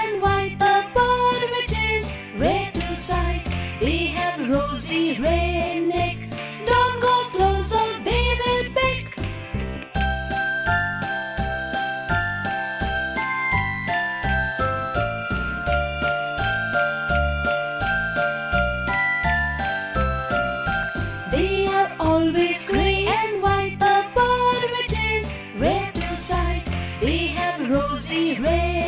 and white, the bird which is red to sight. They have rosy red neck. Don't go close or they will peck. They are always gray and white, the bird which is red to sight. They have rosy red.